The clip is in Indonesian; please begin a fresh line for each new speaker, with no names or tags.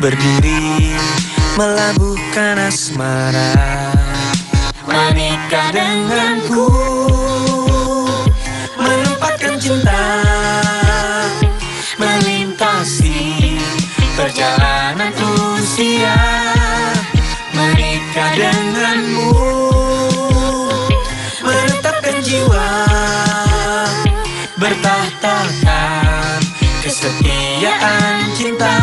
Berdiri melabuhkan asmara. Menikah denganku Menempatkan cinta. Melintasi perjalanan usia. Menikah denganmu Menetapkan jiwa. Bertahtakan kesetiaan cinta.